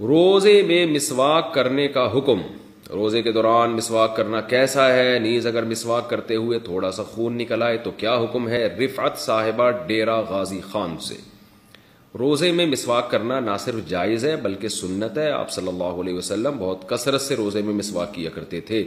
रोज़े में मिसवाक करने का हुक्म। रोज़े के दौरान मिसवाक करना कैसा है? नीज अगर मिसवाक करते हुए थोड़ा सा खून निकल आए तो क्या हुक्म है? रिफत साहिबा डेरा गाजी खान से। रोज़े में मिसवाक करना ना सिर्फ़ जायज़ है, बल्कि सुन्नत है। आप सल्लल्लाहु अलैहि वसल्लम बहुत कसरत से रोज़े में मिसवाक किया करते थे।